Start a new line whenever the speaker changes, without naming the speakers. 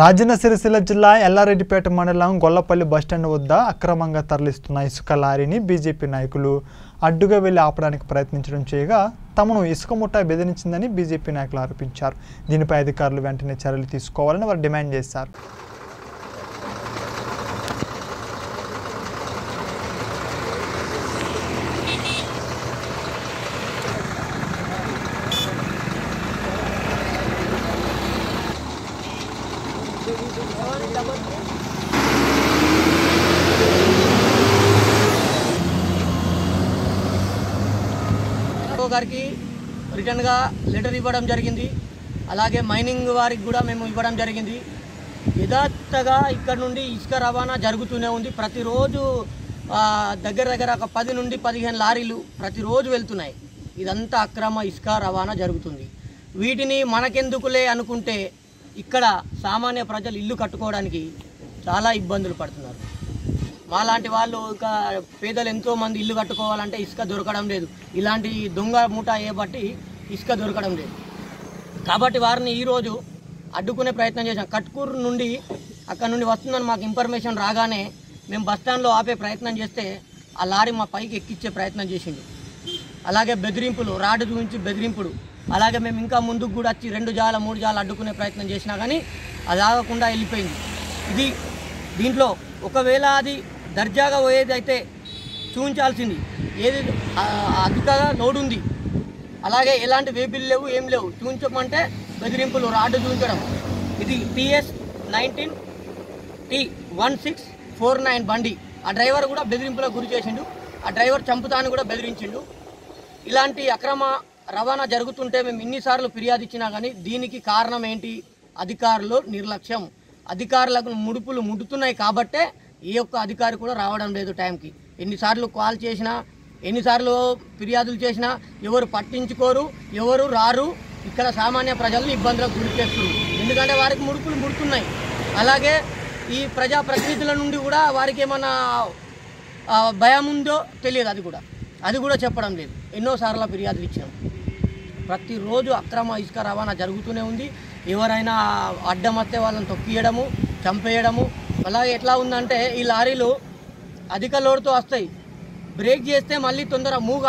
రాజన్న సిరిసిల్ల జిల్లా ఎల్లారెడ్డిపేట మండలం గొల్లపల్లి బస్టాండ్ వద్ద అక్రమంగా తరలిస్తున్న ఇసుక లారీని బీజేపీ నాయకులు అడ్డుగా వెళ్ళి ఆపడానికి ప్రయత్నించడం చేయగా తమను ఇసుక ముట్ట బెదిరించిందని బీజేపీ నాయకులు ఆరోపించారు. దీనిపై అధికారులు వెంటనే చర్యలు తీసుకోవాలని వారు డిమాండ్ చేశారు.
గారికి రిటర్న్గా లెటర్ ఇవ్వడం జరిగింది. అలాగే మైనింగ్ వారికి కూడా మేము ఇవ్వడం జరిగింది. యథార్థగా ఇక్కడ నుండి ఇసుక రవాణా జరుగుతూనే ఉంది. ప్రతిరోజు దగ్గర దగ్గర ఒక పది నుండి పదిహేను లారీలు ప్రతిరోజు వెళ్తున్నాయి. ఇదంతా అక్రమ ఇసుక రవాణా జరుగుతుంది. వీటిని మనకెందుకులే అనుకుంటే ఇక్కడ సామాన్య ప్రజలు ఇల్లు కట్టుకోవడానికి చాలా ఇబ్బందులు పడుతున్నారు. మాలాంటి వాళ్ళు ఇంకా పేదలు ఎంతో మంది ఇల్లు కట్టుకోవాలంటే ఇసుక దొరకడం లేదు. ఇలాంటి దొంగ మూట బట్టి ఇసుక దొరకడం లేదు. కాబట్టి వారిని ఈరోజు అడ్డుకునే ప్రయత్నం చేశాం. కట్కూరు నుండి అక్కడ నుండి వస్తుందని మాకు ఇన్ఫర్మేషన్ రాగానే మేము బస్ స్టాండ్లో ఆపే ప్రయత్నం చేస్తే ఆ లారీ మా పైకి ఎక్కించే ప్రయత్నం చేసిండు. అలాగే బెదిరింపులు రాడు చూపించి బెదిరింపుడు అలాగే మేము ఇంకా ముందుకు కూడా వచ్చి రెండు జాల మూడు జాలు అడ్డుకునే ప్రయత్నం చేసినా కానీ అది ఆగకుండా వెళ్ళిపోయింది. ఇది దీంట్లో ఒకవేళ అది దర్జాగా పోయేది అయితే చూపించాల్సింది. ఏది అధికగా లోడ్ ఉంది అలాగే ఎలాంటి వేపిలు లేవు ఏం లేవు. చూపించమంటే బెదిరింపులు రాడ్డు చూపించడం. ఇది TS nineteen T one six four nine బండి. ఆ డ్రైవర్ కూడా బెదిరింపులకు గురి చేసిండు. ఆ డ్రైవర్ చంపుతాను కూడా బెదిరించిండు. ఇలాంటి అక్రమ రవాణా జరుగుతుంటే మేము ఇన్నిసార్లు ఫిర్యాదు ఇచ్చినా కానీ దీనికి కారణం ఏంటి? అధికారులు నిర్లక్ష్యం. అధికారులకు ముడుపులు ముడుతున్నాయి కాబట్టే ఏ ఒక్క అధికారి కూడా రావడం లేదు టైంకి. ఎన్నిసార్లు కాల్ చేసినా ఎన్నిసార్లు ఫిర్యాదులు చేసినా ఎవరు పట్టించుకోరు ఎవరు రారు. ఇక్కడ సామాన్య ప్రజలను ఇబ్బందులకు గురి చేస్తున్నారు. ఎందుకంటే వారికి ముడుపులు ముడుతున్నాయి. అలాగే ఈ ప్రజాప్రతినిధుల నుండి కూడా వారికి ఏమన్నా భయం ఉందో తెలియదు అది కూడా. అది కూడా చెప్పడం లేదు. ఎన్నోసార్లు ఫిర్యాదులు ఇచ్చినాం. ప్రతిరోజు అక్రమ ఇసుక రవాణా జరుగుతూనే ఉంది. ఎవరైనా అడ్డం వస్తే వాళ్ళని తొక్కియడము చంపేయడము. అలాగే ఎట్లా ఉందంటే ఈ లారీలు అధిక లోడ్తో వస్తాయి. బ్రేక్ చేస్తే మళ్ళీ తొందర మూవ్